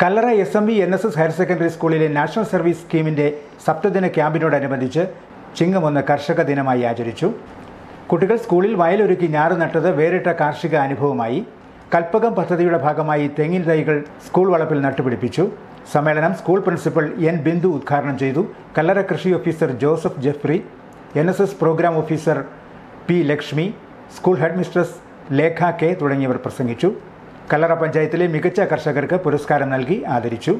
Kallara S M V N S S higher secondary സ്കൂളിലെ national service സ്കീമിന്റെ സപ്തദിന ക്യാമ്പിനോടനുബന്ധിച്ച് ചിങ്ങം ഒന്ന് കർഷക ദിനമായി ആചരിച്ചു. കുട്ടികൾ സ്കൂളിൽ വയലൊരുക്കി ഞാറ് നട്ടത് വേറിട്ട കാർഷിക അനുഭവമായി. കൽപ്പകം പദ്ധതിയുടെ ഭാഗമായി തെങ്ങിൻ തൈകൾ സ്കൂൾ വളപ്പിൽ നട്ടുപിടിപ്പിച്ചു. സമ്മേളനം സ്കൂൾ പ്രിൻസിപ്പൽ എൻ ബിന്ദു ഉദ്ഘാടനം ചെയ്തു. കല്ലറ കൃഷി officer Joseph Jeffrey N S S programme officer P Lakshmi school head mistress Lekha K തുടങ്ങിയവർ പ്രസംഗിച്ചു. കല്ലറ പഞ്ചായത്തിലെ മികച്ച കർഷകർക്ക് പുരസ്കാരം നൽകി ആദരിച്ചു